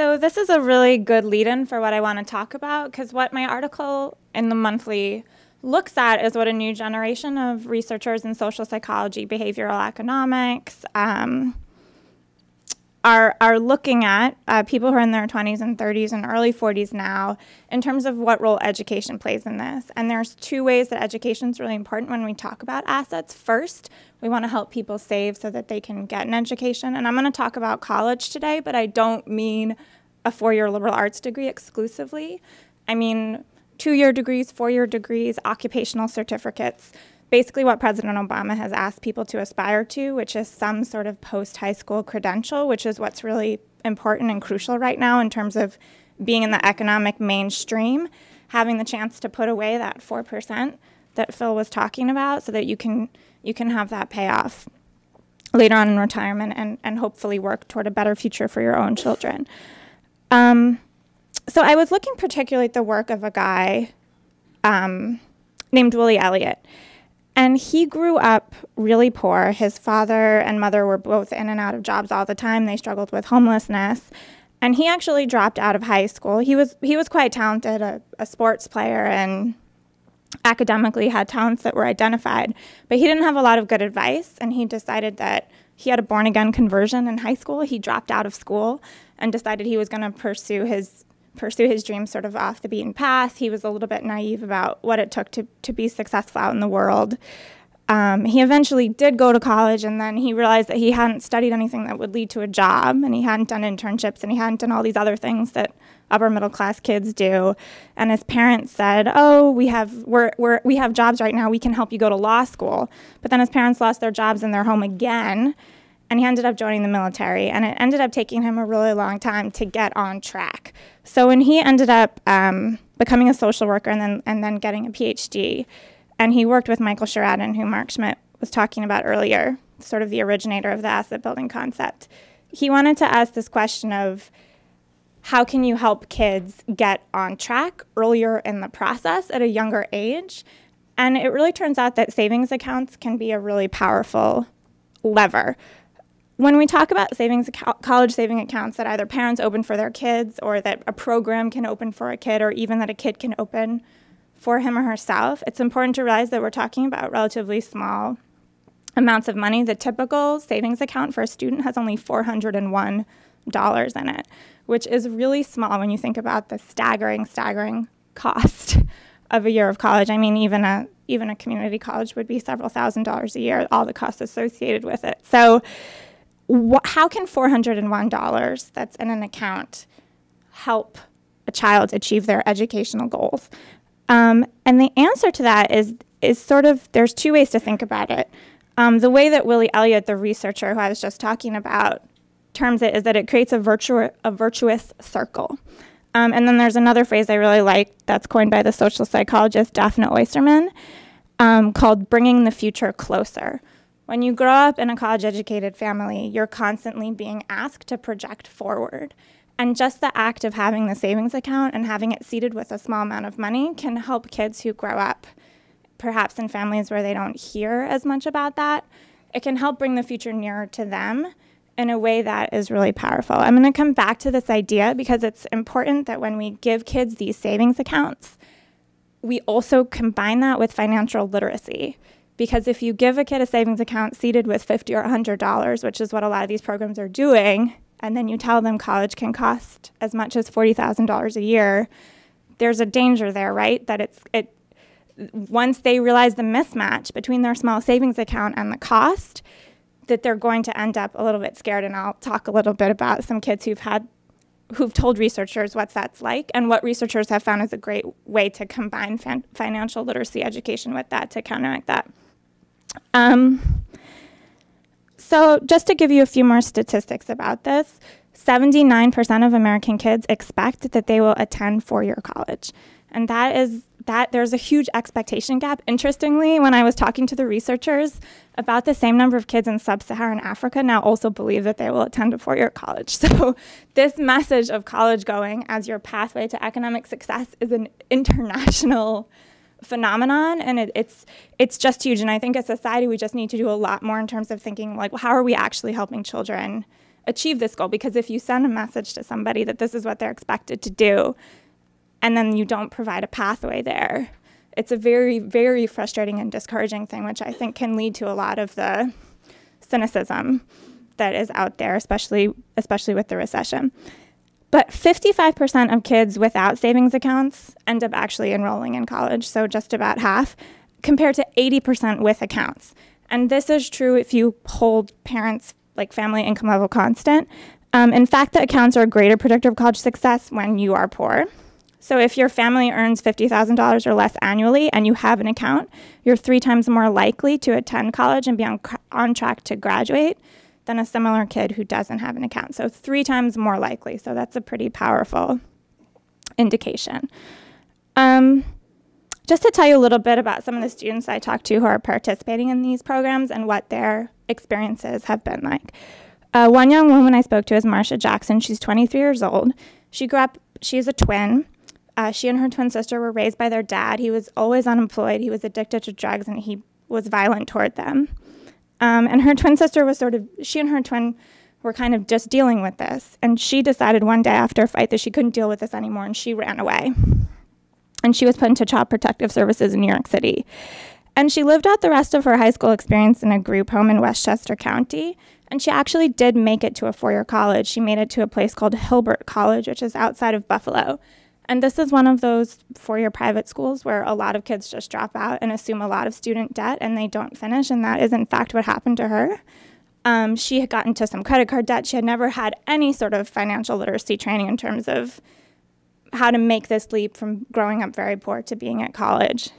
So this is a really good lead-in for what I want to talk about because what my article in the monthly looks at is what a new generation of researchers in social psychology, behavioral economics, um, are, are looking at uh, people who are in their 20s and 30s and early 40s now in terms of what role education plays in this. And there's two ways that education is really important when we talk about assets. First, we want to help people save so that they can get an education. And I'm going to talk about college today, but I don't mean a four year liberal arts degree exclusively. I mean two year degrees, four year degrees, occupational certificates basically what President Obama has asked people to aspire to, which is some sort of post high school credential, which is what's really important and crucial right now in terms of being in the economic mainstream, having the chance to put away that 4% that Phil was talking about so that you can you can have that payoff later on in retirement and, and hopefully work toward a better future for your own children. Um, so I was looking particularly at the work of a guy um, named Willie Elliott. And he grew up really poor. His father and mother were both in and out of jobs all the time. They struggled with homelessness. And he actually dropped out of high school. He was he was quite talented, a, a sports player and academically had talents that were identified, but he didn't have a lot of good advice and he decided that he had a born again conversion in high school. He dropped out of school and decided he was going to pursue his pursue his dreams sort of off the beaten path. He was a little bit naive about what it took to, to be successful out in the world. Um, he eventually did go to college and then he realized that he hadn't studied anything that would lead to a job and he hadn't done internships and he hadn't done all these other things that upper middle class kids do. And his parents said, "Oh, we have we're, we're we have jobs right now. We can help you go to law school." But then his parents lost their jobs in their home again and he ended up joining the military and it ended up taking him a really long time to get on track. So when he ended up um, becoming a social worker and then and then getting a phd and he worked with michael Sherraden, who mark Schmitt was talking about earlier sort of the originator of the asset building concept he wanted to ask this question of how can you help kids get on track earlier in the process at a younger age? And it really turns out that savings accounts can be a really powerful lever when we talk about savings college saving accounts that either parents open for their kids or that a program can open for a kid or even that a kid can open for him or herself, it's important to realize that we're talking about relatively small amounts of money. The typical savings account for a student has only $401 in it, which is really small when you think about the staggering, staggering cost of a year of college. I mean, even a even a community college would be several thousand dollars a year, all the costs associated with it. So wh- how can $401 that's in an account help a child achieve their educational goals? Um, and the answer to that is is sort of there's two ways to think about it. Um, the way that Willie Elliott, the researcher who I was just talking about, terms it is that it creates a, virtu- a virtuous circle. Um, and then there's another phrase I really like that's coined by the social psychologist Daphne Oyserman um, called bringing the future closer. When you grow up in a college educated family, you're constantly being asked to project forward. And just the act of having the savings account and having it seeded with a small amount of money can help kids who grow up perhaps in families where they don't hear as much about that. It can help bring the future nearer to them in a way that is really powerful. I'm going to come back to this idea because it's important that when we give kids these savings accounts, we also combine that with financial literacy. Because if you give a kid a savings account seeded with 50 or $100, which is what a lot of these programs are doing, and then you tell them college can cost as much as $40,000 a year, there's a danger there, right? That it's it once they realize the mismatch between their small savings account and the cost, that they're going to end up a little bit scared. And I'll talk a little bit about some kids who've had who've told researchers what that's like and what researchers have found is a great way to combine financial literacy education with that to counteract that. Um, so, just to give you a few more statistics about this, 79% of American kids expect that they will attend four year college. And that is that there's a huge expectation gap. Interestingly, when I was talking to the researchers, about the same number of kids in sub Saharan Africa now also believe that they will attend a four year college. So, this message of college going as your pathway to economic success is an international phenomenon and it, it's it's just huge. And i think as society we just need to do a lot more in terms of thinking like how are we actually helping children achieve this goal? Because if you send a message to somebody that this is what they're expected to do and then you don't provide a pathway there it's a very very frustrating and discouraging thing which i think can lead to a lot of the cynicism that is out there especially especially with the recession but 55% of kids without savings accounts end up actually enrolling in college so just about half compared to 80% with accounts and this is true if you hold parents like family income level constant. Um, in fact, the accounts are a greater predictor of college success when you are poor. So if your family earns $50,000 or less annually and you have an account, you're three times more likely to attend college and be on, on track to graduate than a similar kid who doesn't have an account. So three times more likely. So that's a pretty powerful indication. Um, just to tell you a little bit about some of the students I talked to who are participating in these programs and what their experiences have been like. Uh, one young woman I spoke to is Marsha Jackson. She's 23 years old. She grew up, she's a twin. Uh, she and her twin sister were raised by their dad. He was always unemployed, he was addicted to drugs, and he was violent toward them. Um, and her twin sister was sort of, she and her twin were kind of just dealing with this. And she decided one day after a fight that she couldn't deal with this anymore, and she ran away and she was put into Child Protective Services in New York City. And she lived out the rest of her high school experience in a group home in Westchester County. And she actually did make it to a four year college. She made it to a place called Hilbert College, which is outside of Buffalo. And this is one of those four year private schools where a lot of kids just drop out and assume a lot of student debt and they don't finish. And that is, in fact, what happened to her. Um, she had gotten into some credit card debt. She had never had any sort of financial literacy training in terms of how to make this leap from growing up very poor to being at college.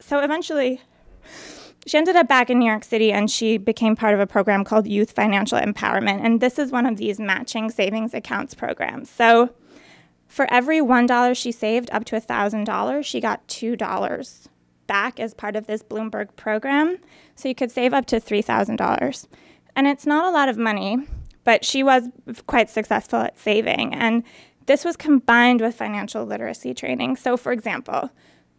So eventually, she ended up back in New York City and she became part of a program called Youth Financial Empowerment. And this is one of these matching savings accounts programs. So for every $1 she saved up to $1,000, she got $2 back as part of this Bloomberg program. So you could save up to $3,000. And it's not a lot of money, but she was quite successful at saving. And this was combined with financial literacy training. So, for example,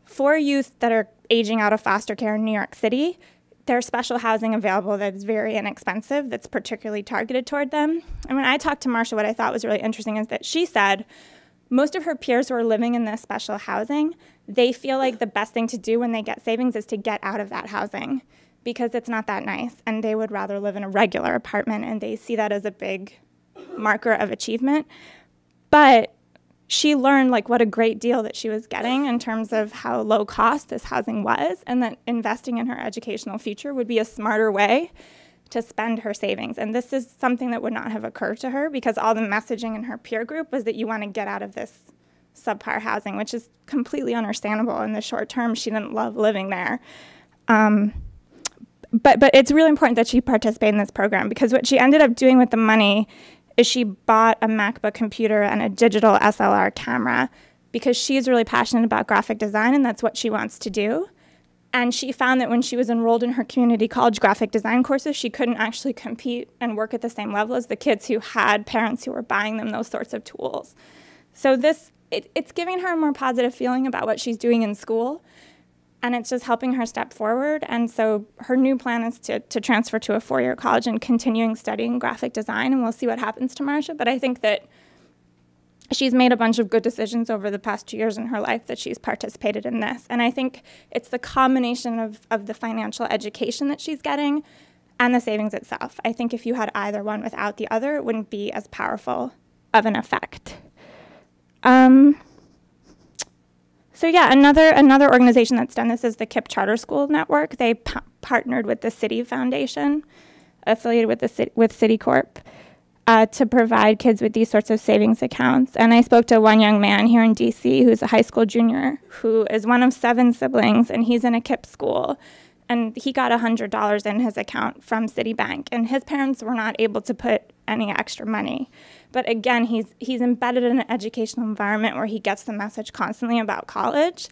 for youth that are aging out of foster care in New York City, there's special housing available that's very inexpensive, that's particularly targeted toward them. And when I talked to Marsha, what I thought was really interesting is that she said most of her peers who are living in this special housing, they feel like the best thing to do when they get savings is to get out of that housing because it's not that nice. And they would rather live in a regular apartment and they see that as a big marker of achievement. But she learned like what a great deal that she was getting in terms of how low cost this housing was and that investing in her educational future would be a smarter way to spend her savings. And this is something that would not have occurred to her because all the messaging in her peer group was that you want to get out of this subpar housing, which is completely understandable. In the short term, she didn't love living there. Um, but but it's really important that she participate in this program because what she ended up doing with the money is she bought a MacBook computer and a digital SLR camera because she's really passionate about graphic design and that's what she wants to do. And she found that when she was enrolled in her community college graphic design courses, she couldn't actually compete and work at the same level as the kids who had parents who were buying them those sorts of tools. So this it, it's giving her a more positive feeling about what she's doing in school and it's just helping her step forward. And so her new plan is to, to transfer to a four year college and continuing studying graphic design, and we'll see what happens to Marsha. But I think that she's made a bunch of good decisions over the past two years in her life that she's participated in this. And I think it's the combination of, of the financial education that she's getting and the savings itself. I think if you had either one without the other, it wouldn't be as powerful of an effect. Um, so yeah, another another organization that's done this is the KIPP Charter School Network. They partnered with the Citi Foundation, affiliated with the with Citicorp, uh, to provide kids with these sorts of savings accounts. And I spoke to one young man here in DC who's a high school junior who is one of seven siblings, and he's in a KIPP school. And he got $100 in his account from Citibank, and his parents were not able to put any extra money. But again, he's he's embedded in an educational environment where he gets the message constantly about college.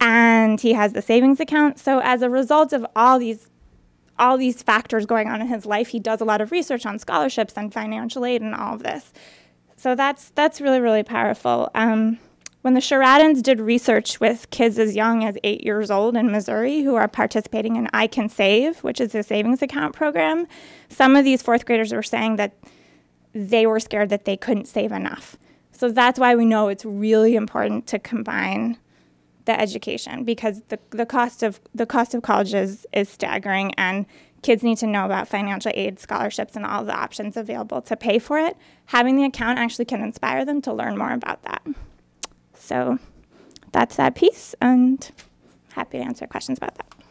And he has the savings account. So as a result of all these all these factors going on in his life, he does a lot of research on scholarships and financial aid and all of this. So that's that's really really powerful. Um, when the Sherradens did research with kids as young as eight years old in Missouri who are participating in I Can Save, which is a savings account program, some of these fourth graders were saying that they were scared that they couldn't save enough. So that's why we know it's really important to combine the education because the, the cost of the cost of college is, is staggering and kids need to know about financial aid scholarships and all the options available to pay for it. Having the account actually can inspire them to learn more about that. So that's that piece and happy to answer questions about that